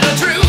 the truth.